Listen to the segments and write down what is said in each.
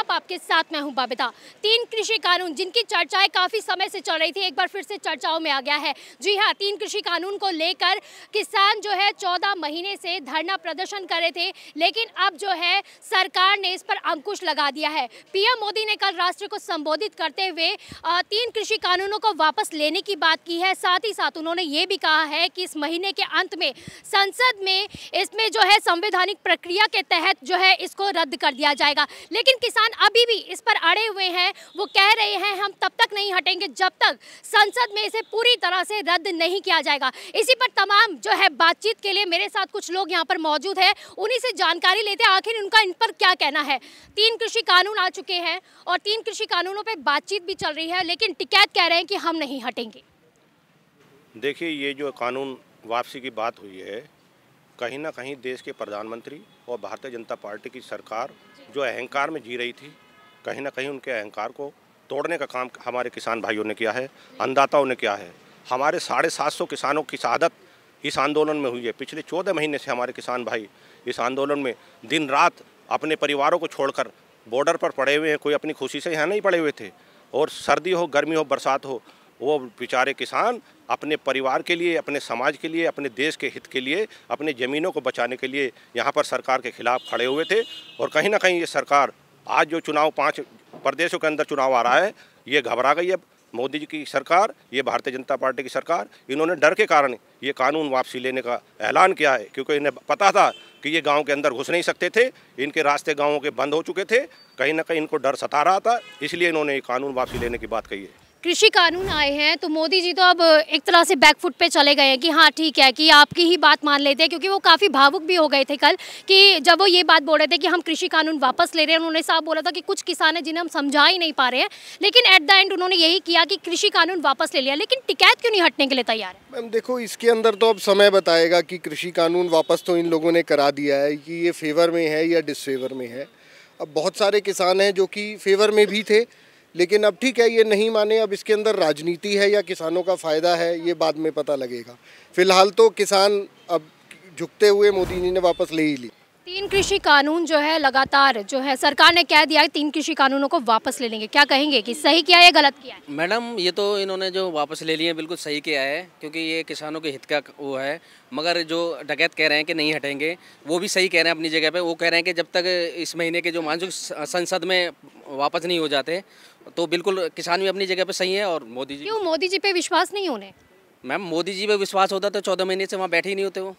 आप आपके साथ मैं हूँ बाबिता। तीन कृषि कानून जिनकी चर्चाएँ काफ़ी समय से चल रही थी, एक बार फिर से चर्चाओं में आ गया है। जी हाँ तीन कृषि कानून को लेकर किसान जो है चौदह महीने से धरना प्रदर्शन कर रहे थे, लेकिन अब जो है सरकार ने इस पर अंकुश लगा दिया है। पीएम मोदी ने कल राष्ट्र को संबोधित करते हुए तीन कृषि कानूनों को वापस लेने की बात की है। साथ ही साथ उन्होंने ये भी कहा है कि इस महीने के अंत में संसद में इसमें जो है संवैधानिक प्रक्रिया के तहत जो है इसको रद्द कर दिया जाएगा। लेकिन किसान अभी भी इस पर अड़े हुए हैं। वो कह रहे हैं, हम तब तक नहीं हटेंगे जब तक संसद में इसे पूरी तरह से रद्द नहीं किया जाएगा। इसी पर तमाम जो है बातचीत के लिए मेरे साथ कुछ लोग यहाँ पर मौजूद है। उन्हीं से जानकारी लेते हैं, आखिर उनका इन पर क्या कहना है? तीन कृषि कानून आ चुके हैं और तीन कृषि कानूनों पर बातचीत भी चल रही है, लेकिन टिकैत कह रहे हैं कि हम नहीं हटेंगे। देखिए, ये जो कानून वापसी की बात हुई है कहीं ना कहीं देश के प्रधानमंत्री और भारतीय जनता पार्टी की सरकार जो अहंकार में जी रही थी, कहीं ना कहीं उनके अहंकार को तोड़ने का काम हमारे किसान भाइयों ने किया है, अन्नदाताओं ने किया है। हमारे साढ़े सात सौ किसानों की शहादत इस आंदोलन में हुई है। पिछले चौदह महीने से हमारे किसान भाई इस आंदोलन में दिन रात अपने परिवारों को छोड़कर बॉर्डर पर पड़े हुए हैं। कोई अपनी खुशी से यहाँ नहीं पड़े हुए थे। और सर्दी हो, गर्मी हो, बरसात हो वो बेचारे किसान अपने परिवार के लिए, अपने समाज के लिए, अपने देश के हित के लिए, अपने ज़मीनों को बचाने के लिए यहाँ पर सरकार के खिलाफ खड़े हुए थे। और कहीं ना कहीं ये सरकार आज जो चुनाव पाँच प्रदेशों के अंदर चुनाव आ रहा है, ये घबरा गई है मोदी जी की सरकार, ये भारतीय जनता पार्टी की सरकार, इन्होंने डर के कारण ये कानून वापसी लेने का ऐलान किया है, क्योंकि इन्हें पता था कि ये गाँव के अंदर घुस नहीं सकते थे, इनके रास्ते गाँवों के बंद हो चुके थे, कहीं ना कहीं इनको डर सता रहा था, इसलिए इन्होंने ये कानून वापसी लेने की बात कही है। कृषि कानून आए हैं तो मोदी जी तो अब एक तरह से बैकफुट पे चले गए हैं कि हाँ ठीक है कि आपकी ही बात मान लेते हैं, क्योंकि वो काफ़ी भावुक भी हो गए थे कल कि जब वो ये बात बोल रहे थे कि हम कृषि कानून वापस ले रहे हैं, उन्होंने साफ़ बोला था कि कुछ किसान हैं जिन्हें हम समझा ही नहीं पा रहे हैं, लेकिन एट द एंड उन्होंने यही किया कि कृषि कानून वापस ले लिया, लेकिन टिकैत क्यों नहीं हटने के लिए तैयार है? मैम, देखो, इसके अंदर तो अब समय बताएगा कि कृषि कानून वापस तो इन लोगों ने करा दिया है कि ये फेवर में है या डिसफेवर में है। अब बहुत सारे किसान हैं जो कि फेवर में भी थे लेकिन अब ठीक है, ये नहीं माने, अब इसके अंदर राजनीति है या किसानों का फ़ायदा है, ये बाद में पता लगेगा। फ़िलहाल तो किसान अब झुकते हुए मोदी जी ने वापस ले ही ली। तीन कृषि कानून जो है लगातार जो है सरकार ने कह दिया है तीन कृषि कानूनों को वापस ले लेंगे। क्या कहेंगे कि सही किया है गलत किया है? मैडम ये तो इन्होंने जो वापस ले लिए बिल्कुल सही किया है क्योंकि ये किसानों के हित का वो है। मगर जो डकैत कह रहे हैं कि नहीं हटेंगे वो भी सही कह रहे हैं अपनी जगह पे। वो कह रहे हैं कि जब तक इस महीने के जो मानसून संसद में वापस नहीं हो जाते तो बिल्कुल किसान भी अपनी जगह पर सही है और मोदी जी क्यों? मोदी जी पे विश्वास नहीं होने? मैम मोदी जी पे विश्वास होता तो चौदह महीने से वहाँ बैठे ही नहीं होते वो।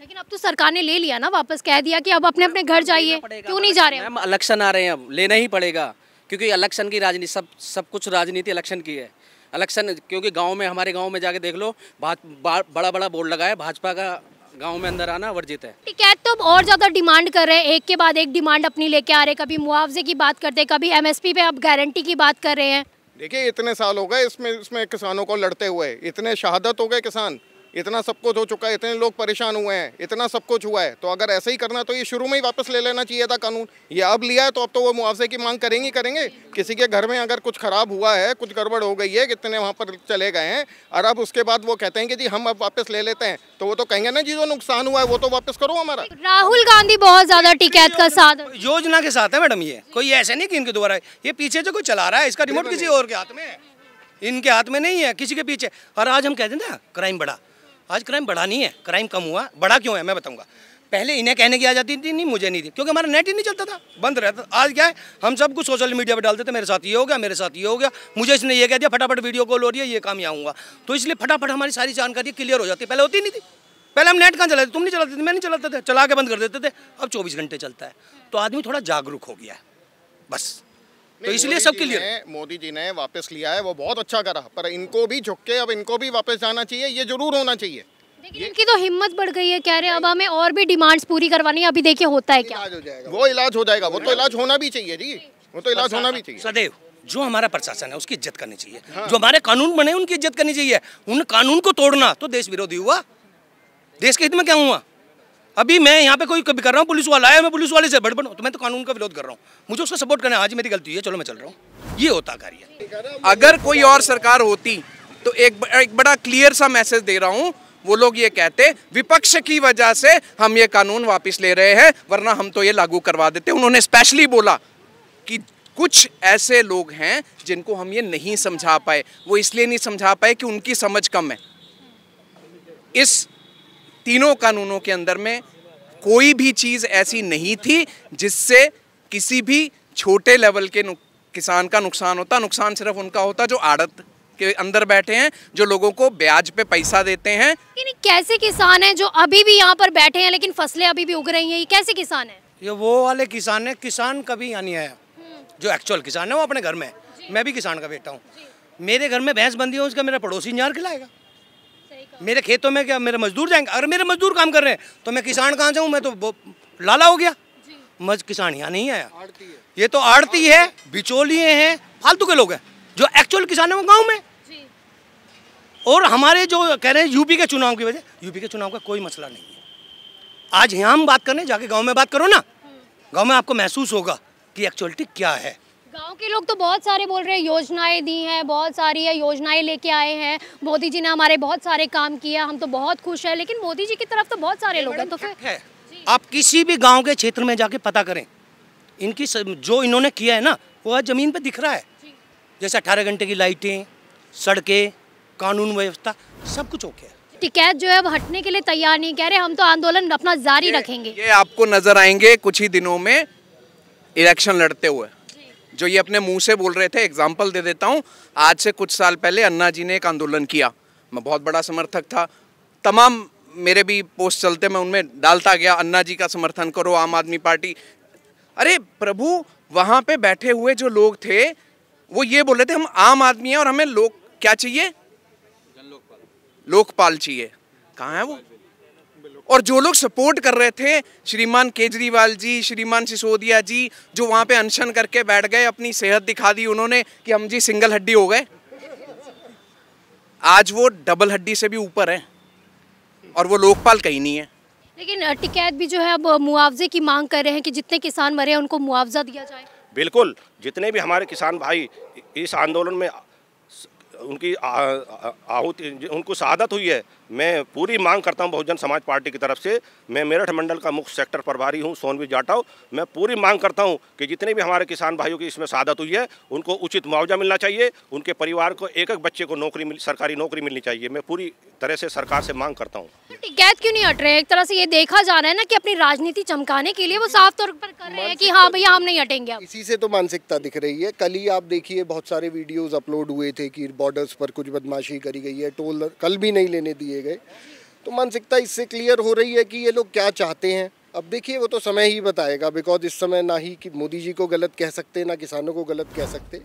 लेकिन अब तो सरकार ने ले लिया ना वापस कह दिया कि अब अपने अपने घर जाइए। क्यों नहीं जा रहे मैम इलेक्शन आ रहे हैं अब लेना ही पड़ेगा क्योंकि इलेक्शन की राजनीति सब सब कुछ राजनीति इलेक्शन की है। इलेक्शन क्योंकि गाँव में हमारे गाँव में जाके देख लो बड़ा बड़ा बोर्ड लगा है भाजपा का गाँव में अंदर आना वर्जित है। टिकैत तो और ज़्यादा डिमांड कर रहे हैं। एक के बाद एक डिमांड अपनी लेके आ रहे हैं। कभी मुआवजे की बात करते हैं कभी एमएसपी पे अब गारंटी की बात कर रहे हैं। देखिए इतने साल हो गए इसमें इसमें किसानों को लड़ते हुए इतने शहादत हो गए किसान। इतना सब कुछ हो चुका है इतने लोग परेशान हुए हैं इतना सब कुछ हुआ है तो अगर ऐसे ही करना तो ये शुरू में ही वापस ले लेना चाहिए था कानून। ये अब लिया है तो अब तो वो मुआवजे की मांग करेंगे करेंगे। किसी के घर में अगर कुछ खराब हुआ है कुछ गड़बड़ हो गई है कितने वहाँ पर चले गए हैं और अब उसके बाद वो कहते हैं कि जी हम अब वापस ले लेते हैं तो वो तो कहेंगे ना जी जो नुकसान हुआ है वो तो वापस करो हमारा। राहुल गांधी बहुत ज़्यादा टिकैत का साथ योजना के साथ है मैडम ये। कोई ऐसे नहीं कि इनके द्वारा ये पीछे जो कोई चला रहा है इसका रिमोट किसी और के हाथ में है? इनके हाथ में नहीं है किसी के पीछे। और आज हम कहते हैं ना क्राइम बढ़ा। आज क्राइम बढ़ा नहीं है क्राइम कम हुआ बड़ा क्यों है, मैं बताऊँगा। पहले इन्हें कहने की आ जाती थी, नहीं, मुझे नहीं थी, क्योंकि हमारा नेट ही नहीं चलता था, बंद रहता था। आज क्या है, हम सब कुछ सोशल मीडिया पर डालते थे, मेरे साथ ये हो गया, मेरे साथ ये हो गया। मुझे इसने ये कह दिया, फटाफट वीडियो कॉल हो रही है, ये काम यहाँ आऊँगा तो इसलिए फटाफट हमारी सारी जानकारी क्लियर हो जाती पहले होती नहीं थी। पहले हम नेट कहाँ चलाते तुम नहीं चलाते थे, मैं नहीं चलाते थे। चला के बंद कर देते थे। अब चौबीस घंटे चलता है। तो आदमी थोड़ा जागरूक हो गया है। बस। तो इसलिए सब क्लियर मोदी जी ने वापस लिया है वो बहुत अच्छा करा पर इनको भी झुक के अब इनको भी वापस जाना चाहिए ये ज़रूर होना चाहिए। इनकी तो हिम्मत बढ़ गई है कह रहे हैं अब हमें और भी डिमांड्स पूरी करवानी है अभी देखिए होता है क्या। हो जाएगा। वो इलाज हो जाएगा वो तो इलाज होना भी चाहिए जी वो तो इलाज होना भी चाहिए। सदैव जो हमारा प्रशासन है उसकी इज़्ज़त करनी चाहिए। हाँ। जो हमारे कानून बने उनकी इज़्ज़त करनी चाहिए। उन कानून को तोड़ना तो देश विरोधी हुआ। देश के हित में क्या हुआ? अभी मैं यहाँ पे कोई कभी कर रहा हूँ, पुलिस वाला आया, मैं पुलिस वाले से बड़ बनू तो मैं तो कानून का विरोध कर रहा हूँ। मुझे उसका सपोर्ट करना आज मेरी गलती है, चलो मैं चल रहा हूँ। ये होता कार्य अगर कोई और सरकार होती तो एक एक बड़ा क्लियर सा मैसेज दे रहा हूँ। वो लोग ये कहते, विपक्ष की वजह से हम ये कानून वापस ले रहे हैं, वरना हम तो ये लागू करवा देते। उन्होंने स्पेशली बोला कि कुछ ऐसे लोग हैं जिनको हम ये नहीं समझा पाए। वो इसलिए नहीं समझा पाए कि उनकी समझ कम है। इस तीनों कानूनों के अंदर में कोई भी चीज़ ऐसी नहीं थी जिससे किसी भी छोटे लेवल के किसान का नुकसान होता। नुकसान सिर्फ़ उनका होता जो आड़त के अंदर बैठे हैं जो लोगों को ब्याज पे पैसा देते हैं। लेकिन कैसे किसान हैं जो अभी भी यहाँ पर बैठे हैं लेकिन फ़सलें अभी भी उग रही हैं? ये कैसे किसान हैं? ये वो वाले किसान है किसान कभी यहाँ नहीं आया जो एक्चुअल किसान है वो अपने घर में है। मैं भी किसान का बेटा हूँ। मेरे घर में भैंस बंदी हो उसका मेरा पड़ोसी इंजार खिलाएगा। मेरे खेतों में क्या मेरे मजदूर जाएँगे? अगर मेरे मजदूर काम कर रहे हैं तो मैं किसान कहाँ जाऊँ? मैं तो लाला हो गया। मज किसान यहाँ नहीं आया। ये तो आड़ती है बिचौलिए हैं फालतू के लोग हैं जो एक्चुअल किसान है वो गाँव में। और हमारे जो कह रहे हैं यूपी के चुनाव की वजह यूपी के चुनाव का कोई मसला नहीं है। आज यहाँ हम बात करें जाके गाँव में बात करो ना। गाँव में आपको महसूस होगा कि एक्चुअलिटी क्या है। गाँव के लोग तो बहुत सारे बोल रहे हैं योजनाएँ दी हैं बहुत सारी है योजनाएँ लेके आए हैं। मोदी जी ने हमारे बहुत सारे काम किया हम तो बहुत खुश हैं लेकिन मोदी जी की तरफ़ तो बहुत सारे लोग हैं तो फिर है? आप किसी भी गाँव के क्षेत्र में जाके पता करें इनकी जो इन्होंने किया है ना वो ज़मीन पे दिख रहा है। जैसे अठारह घंटे की लाइटें सड़कें कानून व्यवस्था सब कुछ ओके है। टिकैत जो है वो हटने के लिए तैयार नहीं कह रहे हम तो आंदोलन अपना जारी रखेंगे। ये आपको नज़र आएँगे कुछ ही दिनों में इलेक्शन लड़ते हुए। जो ये अपने मुँह से बोल रहे थे एग्ज़ाम्पल दे देता हूँ। आज से कुछ साल पहले अन्ना जी ने एक आंदोलन किया। मैं बहुत बड़ा समर्थक था। तमाम मेरे भी पोस्ट चलते मैं उनमें डालता गया। अन्ना जी का समर्थन करो आम आदमी पार्टी। अरे प्रभु वहाँ पे बैठे हुए जो लोग थे वो ये बोल रहे थे हम आम आदमी हैं और हमें लोग क्या चाहिए? लोकपाल चाहिए। कहाँ है वो? और जो लोग सपोर्ट कर रहे थे श्रीमान केजरीवाल जी श्रीमान सिसोदिया जी जो वहाँ पे अनशन करके बैठ गए अपनी सेहत दिखा दी उन्होंने कि हम जी सिंगल हड्डी हो गए। आज वो डबल हड्डी से भी ऊपर है और वो लोकपाल कहीं नहीं है। लेकिन टिकैत भी जो है अब मुआवजे की मांग कर रहे हैं कि जितने किसान मरे हैं उनको मुआवजा दिया जाए। बिल्कुल जितने भी हमारे किसान भाई इस आंदोलन में उनकी आहुति उनको शहादत हुई है मैं पूरी मांग करता हूँ बहुजन समाज पार्टी की तरफ़ से। मैं मेरठ मंडल का मुख्य सेक्टर प्रभारी हूँ सोनवी जाटव। मैं पूरी मांग करता हूँ कि जितने भी हमारे किसान भाइयों की इसमें शहादत हुई है उनको उचित मुआवजा मिलना चाहिए उनके परिवार को एक एक बच्चे को नौकरी मिल सरकारी नौकरी मिलनी चाहिए। मैं पूरी तरह से सरकार से मांग करता हूँ। टिकैत क्यों नहीं हट रहे एक तरह से ये देखा जा रहा है ना कि अपनी राजनीति चमकाने के लिए वो साफ़ तौर पर कर रहे हैं कि हाँ भैया हम नहीं हटेंगे इसी से तो मानसिकता दिख रही है। कल ही आप देखिए बहुत सारे वीडियोज़ अपलोड हुए थे कि बॉर्डर्स पर कुछ बदमाशी करी गई है टोल कल भी नहीं लेने दिए गए। तो मानसिकता इससे क्लियर हो रही है कि ये लोग क्या चाहते हैं। अब देखिए, वो तो समय ही बताएगा बिकॉज़ इस समय ना ही कि मोदी जी को गलत कह सकते, ना किसानों को गलत कह सकते।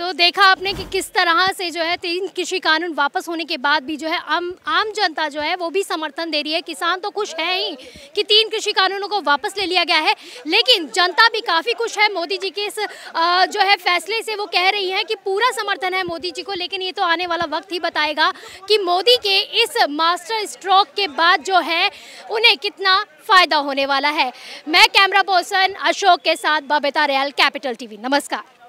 तो देखा आपने कि किस तरह से जो है तीन कृषि कानून वापस होने के बाद भी जो है आम आम जनता जो है वो भी समर्थन दे रही है। किसान तो खुश है ही कि तीन कृषि कानूनों को वापस ले लिया गया है, लेकिन जनता भी काफ़ी खुश है। मोदी जी के इस जो है फैसले से वो कह रही है कि पूरा समर्थन है मोदी जी को, लेकिन ये तो आने वाला वक्त ही बताएगा कि मोदी के इस मास्टर स्ट्रोक के बाद जो है उन्हें कितना फ़ायदा होने वाला है। मैं कैमरा पर्सन अशोक के साथ बबेता रियाल, कैपिटल टीवी। नमस्कार।